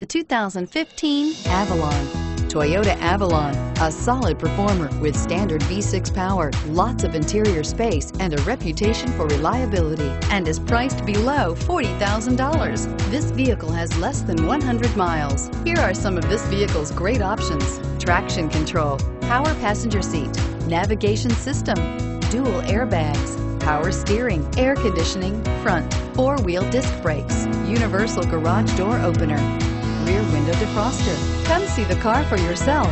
The 2015 Avalon. Toyota Avalon, a solid performer with standard V6 power, lots of interior space, and a reputation for reliability, and is priced below $40,000. This vehicle has less than 100 miles. Here are some of this vehicle's great options. Traction control, power passenger seat, navigation system, dual airbags, power steering, air conditioning, front, four-wheel disc brakes, universal garage door opener, rear window defroster. Come see the car for yourself.